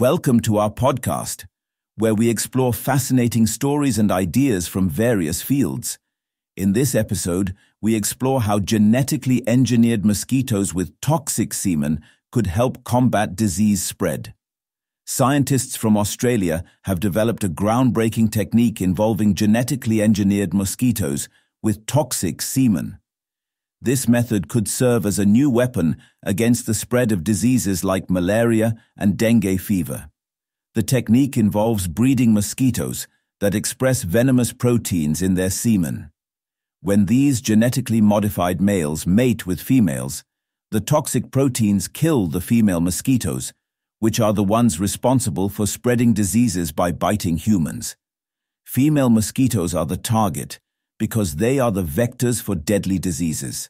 Welcome to our podcast, where we explore fascinating stories and ideas from various fields. In this episode, we explore how genetically engineered mosquitoes with toxic semen could help combat disease spread. Scientists from Australia have developed a groundbreaking technique involving genetically engineered mosquitoes with toxic semen. This method could serve as a new weapon against the spread of diseases like malaria and dengue fever. The technique involves breeding mosquitoes that express venomous proteins in their semen. When these genetically modified males mate with females, the toxic proteins kill the female mosquitoes, which are the ones responsible for spreading diseases by biting humans. Female mosquitoes are the target because they are the vectors for deadly diseases.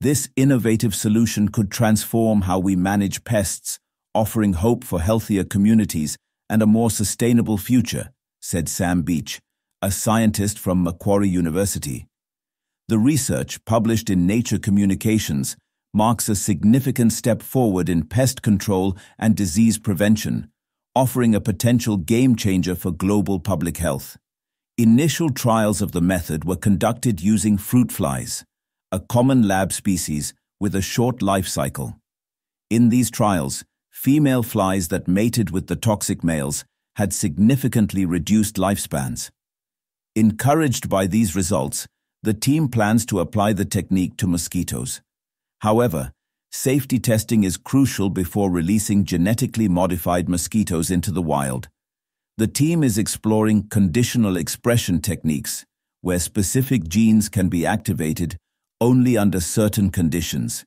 This innovative solution could transform how we manage pests, offering hope for healthier communities and a more sustainable future, said Sam Beach, a scientist from Macquarie University. The research, published in Nature Communications, marks a significant step forward in pest control and disease prevention, offering a potential game changer for global public health. Initial trials of the method were conducted using fruit flies a common lab species with a short life cycle. In these trials, female flies that mated with the toxic males had significantly reduced lifespans. Encouraged by these results, the team plans to apply the technique to mosquitoes. However, safety testing is crucial before releasing genetically modified mosquitoes into the wild. The team is exploring conditional expression techniques, where specific genes can be activated only under certain conditions,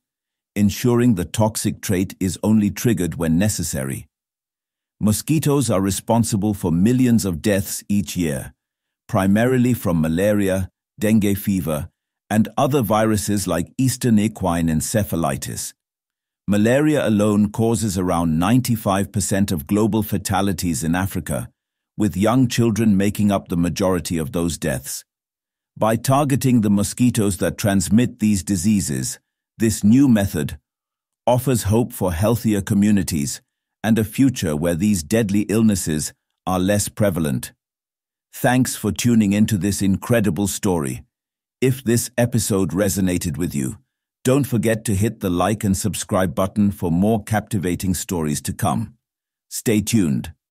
ensuring the toxic trait is only triggered when necessary. Mosquitoes are responsible for millions of deaths each year, primarily from malaria, dengue fever, and other viruses like Eastern equine encephalitis. Malaria alone causes around 95% of global fatalities in Africa, with young children making up the majority of those deaths. By targeting the mosquitoes that transmit these diseases, this new method offers hope for healthier communities and a future where these deadly illnesses are less prevalent. Thanks for tuning into this incredible story. If this episode resonated with you, don't forget to hit the like and subscribe button for more captivating stories to come. Stay tuned.